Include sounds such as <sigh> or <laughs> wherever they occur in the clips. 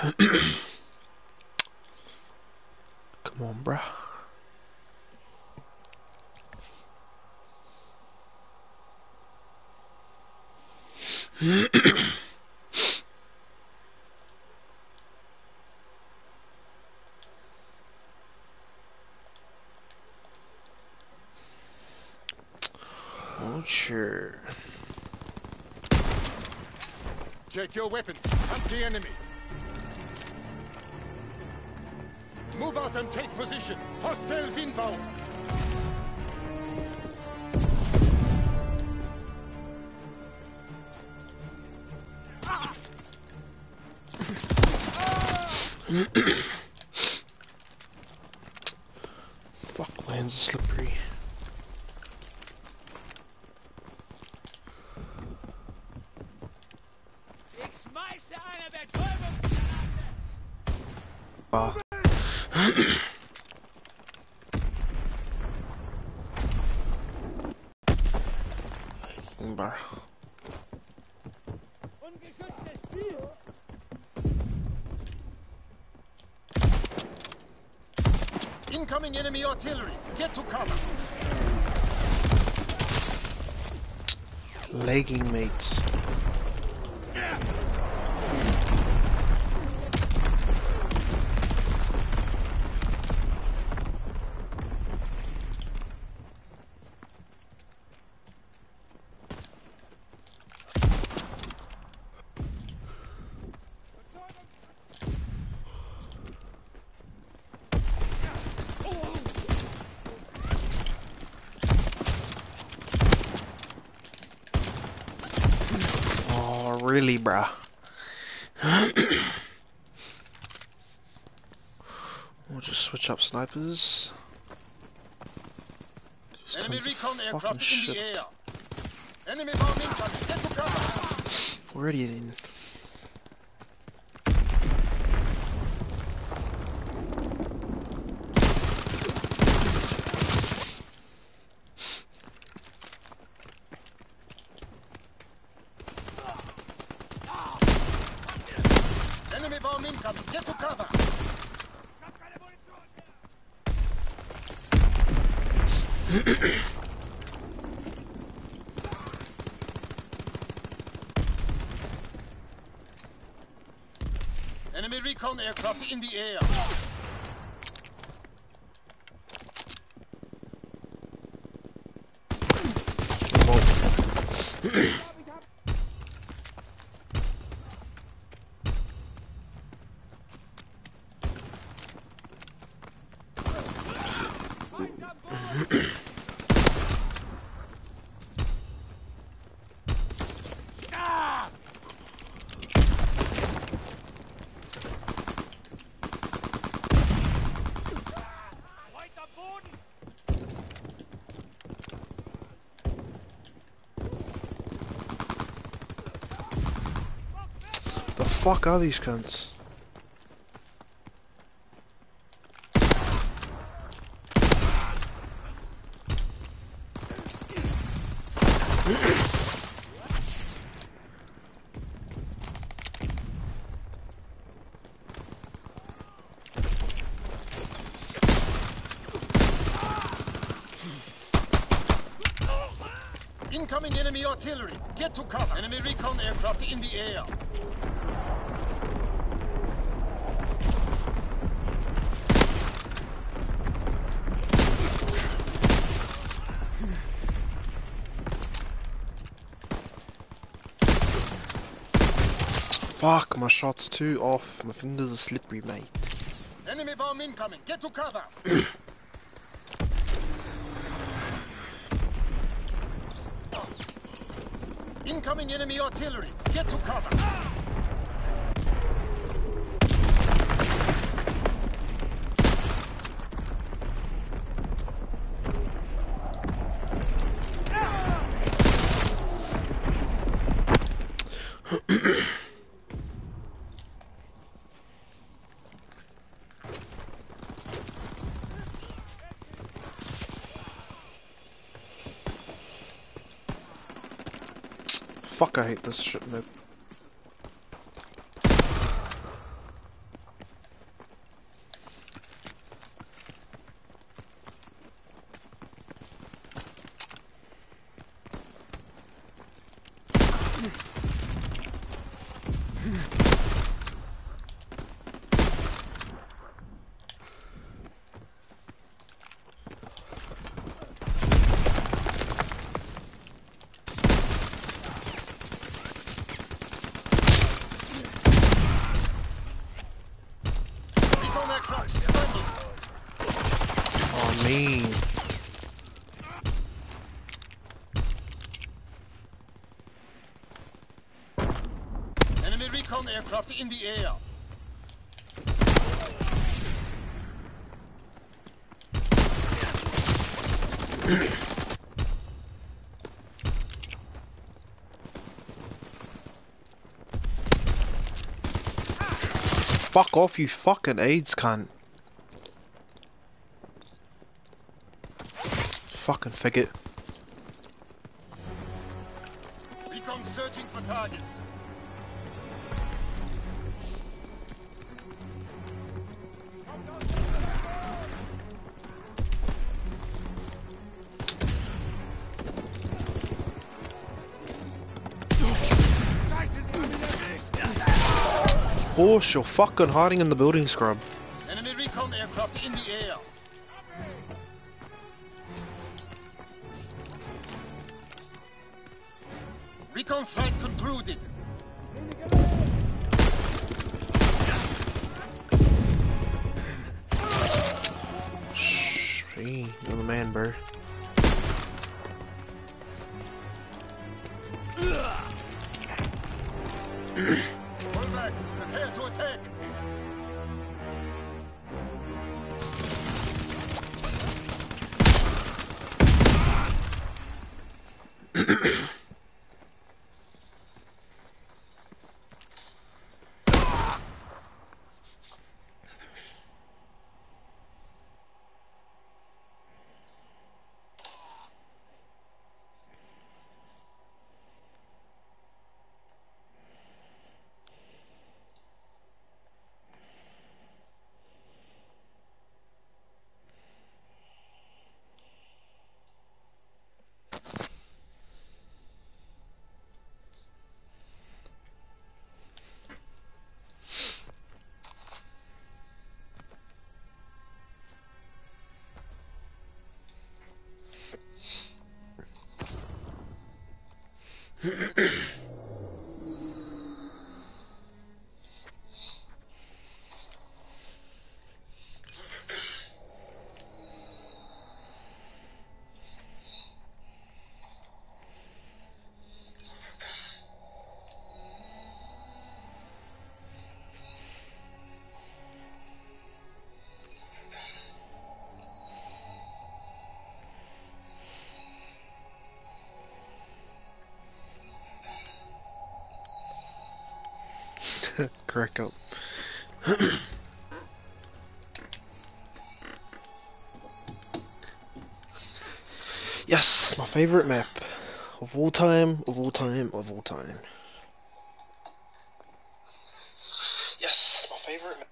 <clears throat> Come on, bruh. <coughs> oh, sure. Check your weapons. Hunt the enemy. Out and take position. Hostiles inbound. <coughs> Fuck, lands slippery. Incoming enemy artillery. Get to cover. Lagging mates. Oh, really, bruh. we'll just switch up snipers. Just Enemy recon aircraft in shit. the air. Enemy bomb incoming. Get to cover. Already in. Enemy bomb incoming. Get to cover. Enemy recon aircraft in the air. Fuck are these cunts? Incoming enemy artillery. Get to cover. Enemy recon aircraft in the air. Fuck, my shot's too off. My fingers are slippery, mate. Enemy bomb incoming. Get to cover. <clears throat> Incoming enemy artillery. Get to cover. Fuck, I hate this shit map. mean. Enemy recon aircraft in the air. Fuck off, you fucking AIDS cunt. Fucking faggot. Recon searching for targets. Horse, you're fucking hiding in the building, scrub. Enemy recon aircraft in the air. Recon flight concluded. Shh, hey, you're the man, bro. Fall back. Prepare to attack. <clears throat> <clears throat> <laughs> Crack up. <coughs> yes, my favorite map of all time, of all time, of all time. Yes, my favorite map.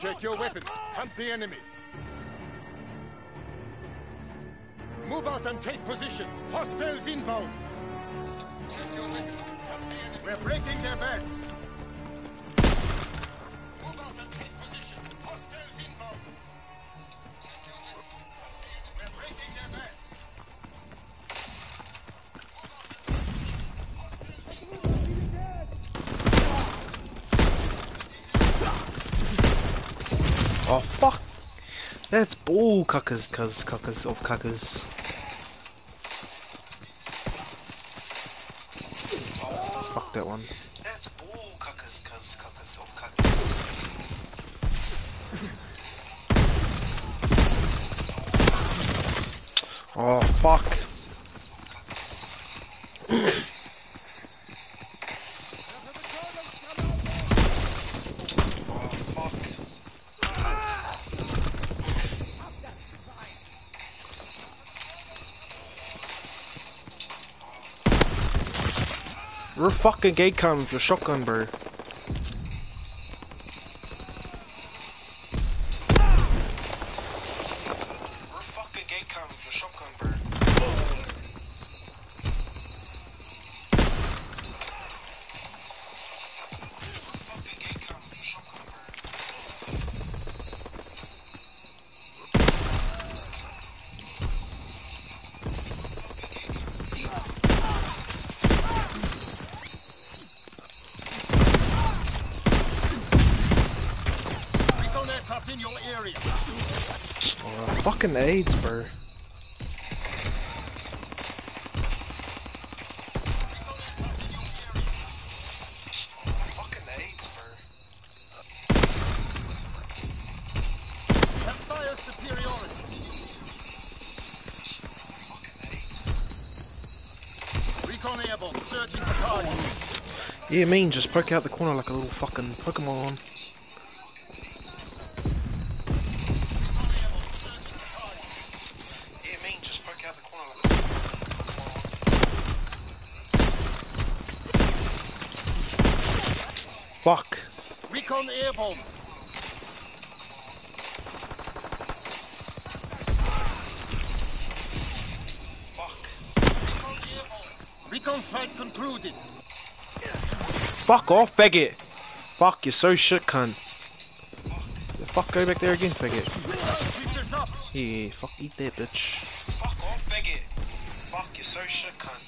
Check your weapons. Hunt the enemy. Move out and take position. Hostiles inbound. Check your weapons. Hunt the enemy. We're breaking their backs. That's bull cuckers, cuz cuckers of cuckers. Oh, fuck that one. That's bull cuckers, cuz cuckers of cuckers. Oh fuck! Oh fuck! We're fucking gate comes with shotgun, Yeah, mean, just poke out the corner like a little fucking Pokemon. Yeah, mean, just poke out the corner like a Fuck. Recon airborne. Fuck. Recon flight concluded. Fuck off, faggot. Fuck, you're so shit, cunt. Yeah, fuck, go back there again, faggot. Keep. Yeah, fuck, eat that, bitch. Fuck off, faggot. Fuck, you're so shit, cunt.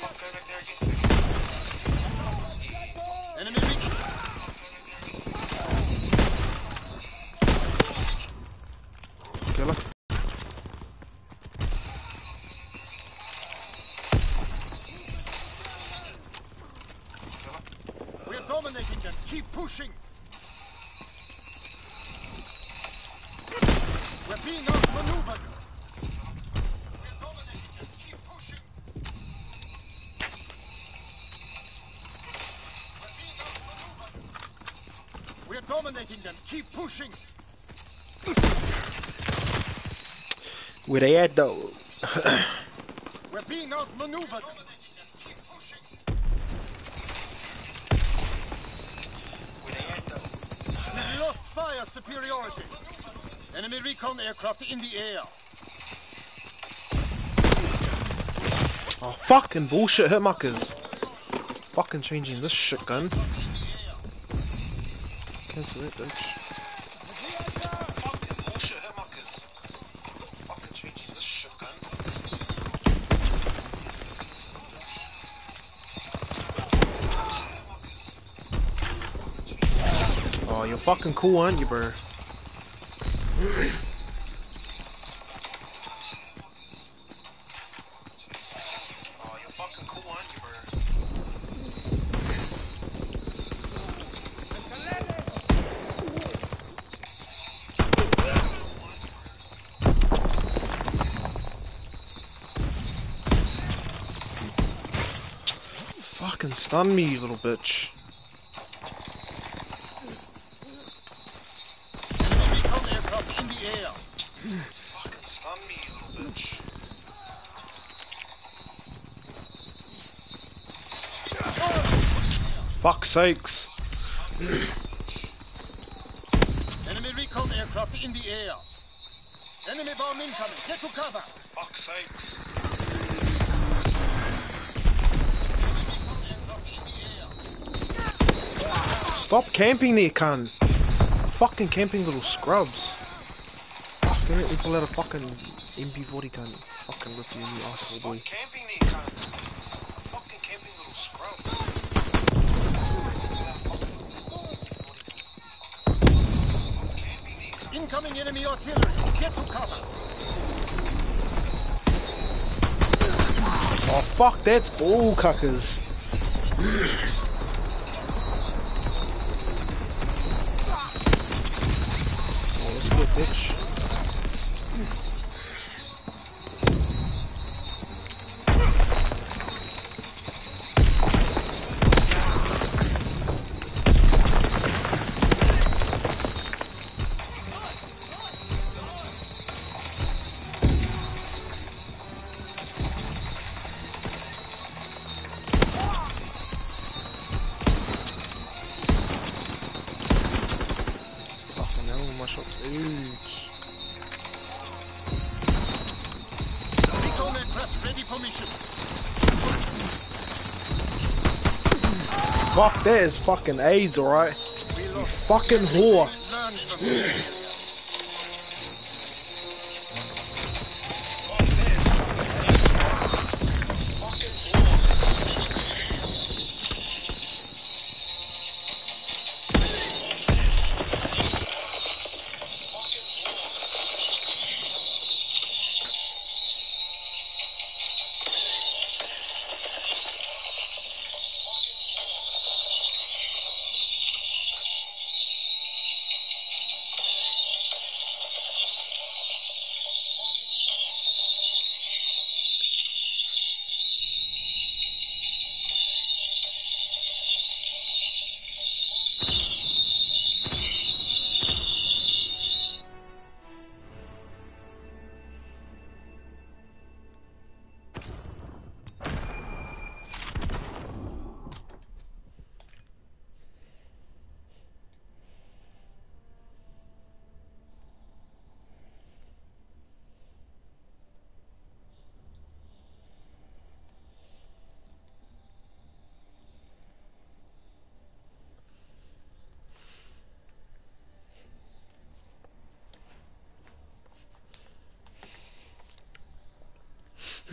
Fuck, go back there again, faggot. Enemy recon. Keep pushing. Where they at, though? We're being outmaneuvered. Where they at, though? We lost fire superiority. Enemy recon aircraft in the air. Oh, fucking bullshit hitmarkers. Fucking changing this shit gun. Cancel it, bitch. Fucking bullshit hitmarkers. Fucking changing this shit gun. Oh, you're fucking cool, aren't you, bro? Oh, you're fucking cool, aren't you, bro? Fucking stun me, you little bitch. Enemy recon aircraft in the air. Fucking stun me, you little bitch. Fuck's sakes. Enemy recon aircraft in the air. Enemy bomb incoming. Get to cover. Fuck's sakes. Stop camping there, cunt. Fucking camping little scrubs. Damn it, we pull out a fucking MP40 gun. Fucking rip you, you asshole boy. camping there, cunt. Fucking camping little scrubs. Incoming enemy artillery. Get to cover. Oh fuck, that's bull cuckers. oh, that's good, bitch. Fuck, that is fucking AIDS, alright? You fucking whore.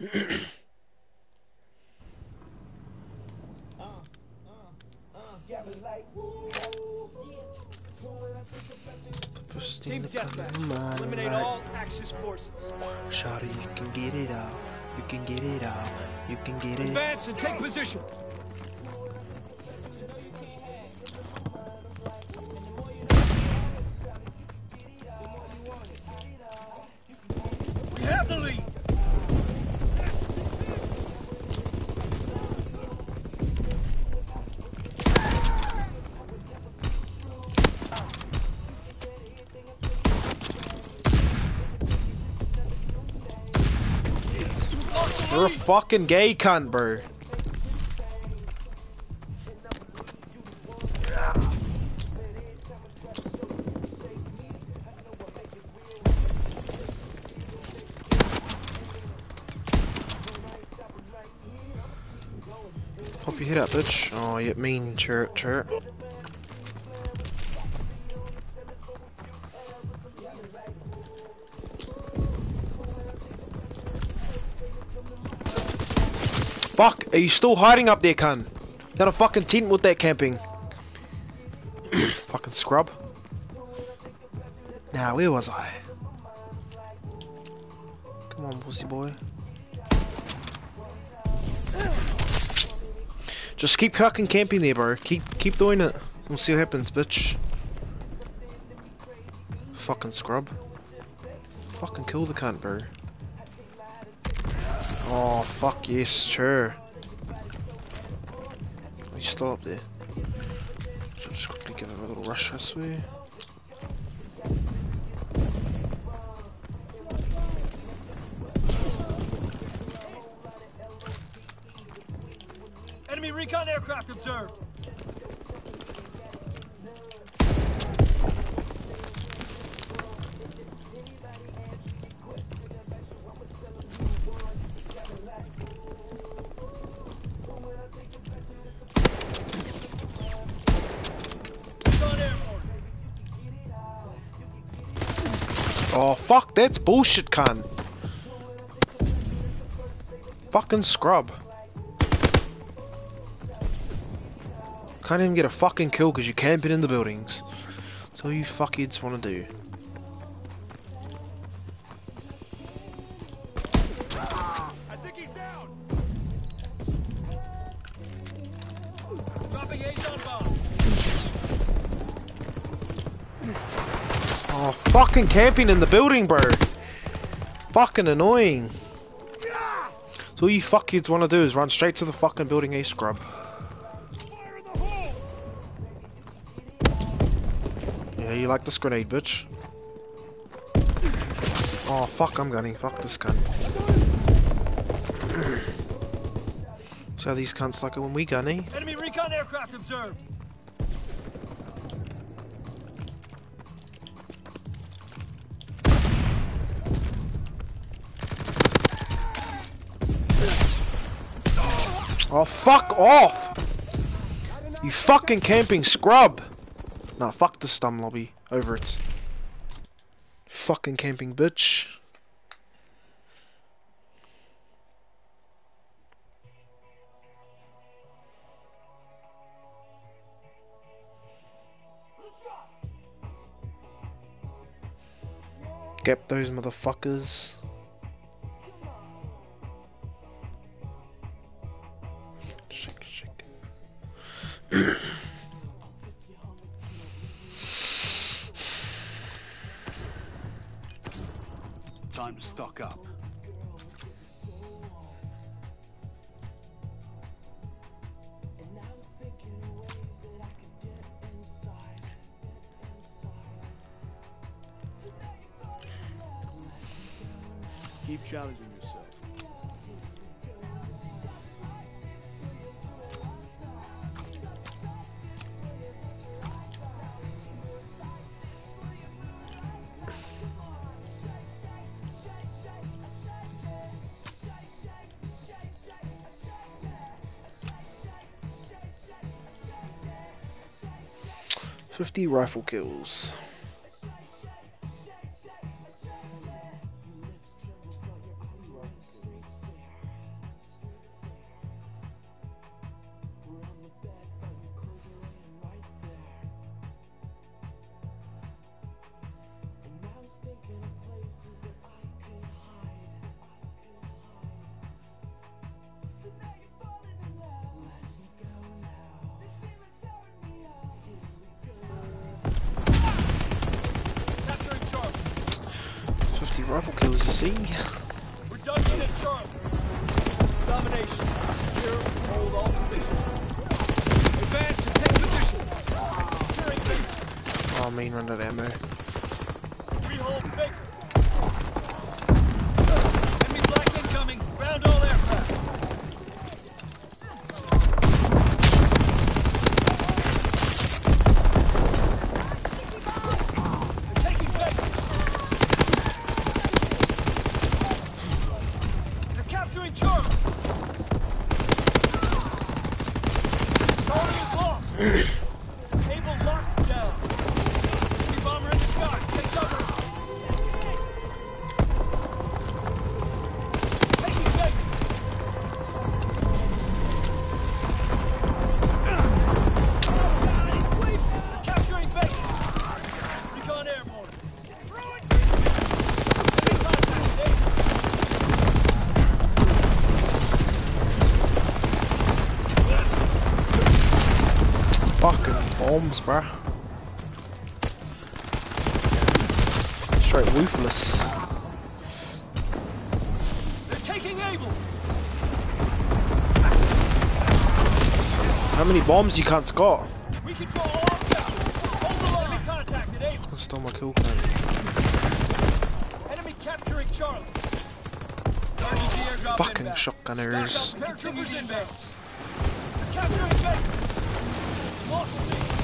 Learn from this. First Team thing that comes Deathmatch. Eliminate like, all Axis forces. Shawty, you can get it out. You can get it out. You can get it. Advance and take position. Fucking gay cunt, bro. Pop your head up, bitch. Oh, you mean chirp, chirp. Are you still hiding up there, cunt? Got a fucking tent with that camping. <clears throat> fucking scrub. Now, where was I? Come on, pussy boy. Just keep fucking camping there, bro. Keep keep doing it. We'll see what happens, bitch. Fucking scrub. Fucking kill the cunt, bro. Oh, fuck yes, sure. He's still up there. Should just quickly give him a little rush, I swear. Enemy recon aircraft observed. That's bullshit, cunt. Fucking scrub. Can't even get a fucking kill because you're camping in the buildings. That's all you fuckheads want to do. Oh, fucking camping in the building, bro. Fucking annoying. So all you fuckheads want to do is run straight to the fucking building, a scrub. The hole. Yeah, you like this grenade, bitch. Oh, fuck, I'm gunning. Fuck this gun. <clears throat> so these cunts like it when we gun, eh? Enemy recon aircraft observed. Oh, fuck off! You fucking camping scrub! Nah, fuck the stum lobby. Over it. Fucking camping bitch. Get those motherfuckers. 50 rifle kills. main run out of ammo. Bombs, bruh. Straight ruthless. They're taking Able. How many bombs you can't score? We control all Hold the line. Enemy Able. I stole my kill. Enemy capturing Charlie. Fucking shotgunners. Capturing Lost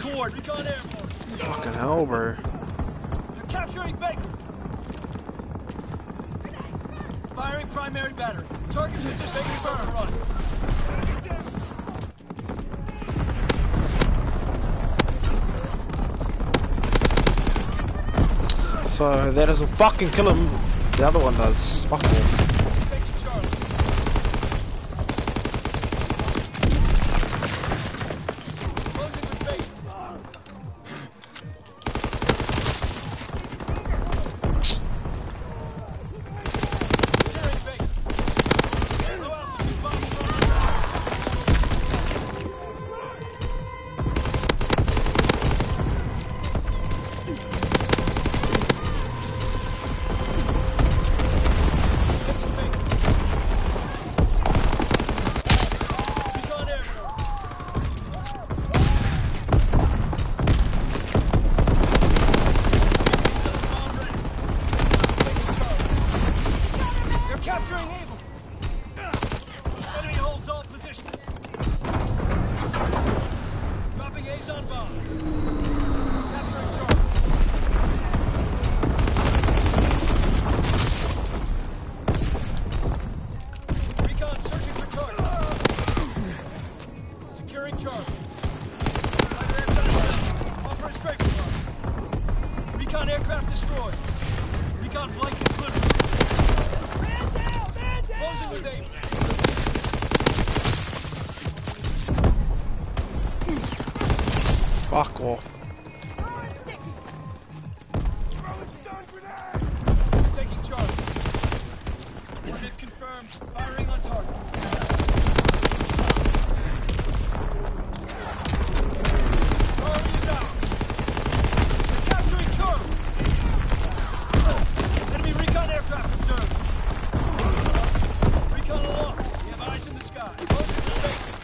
Cord, recon airport. Fucking hell, bro. They're capturing Baker. Firing primary battery. Target is just taking firm run. So that doesn't fucking kill him. The other one does. Fuck this.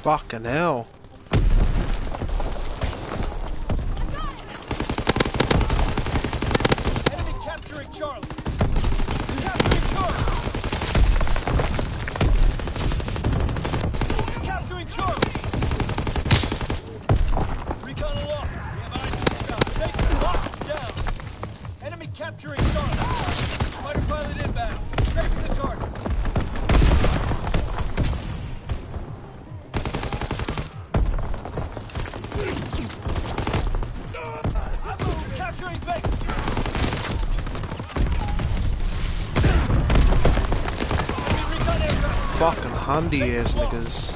Fucking hell. on to ass niggas.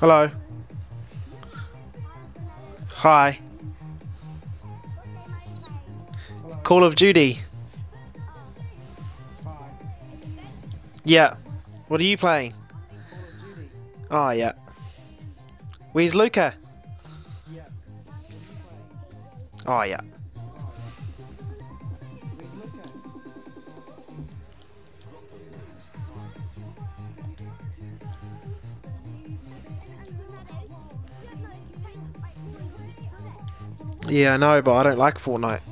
Hello. Hi. Hello. Call of Duty. Oh, yeah. What are you playing? Oh, yeah. Where's Luca? Oh, yeah. Yeah, I know, but I don't like Fortnite.